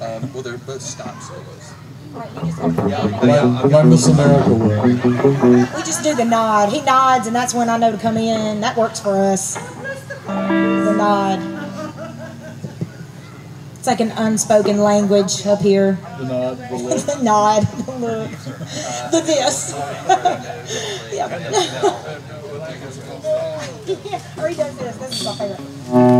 Um, well, they're both stop solos. We just do the nod. He nods, and that's when I know to come in. That works for us. The nod. It's like an unspoken language up here. The nod, the the nod, the look, the this. yeah, or he does this. This is my favorite.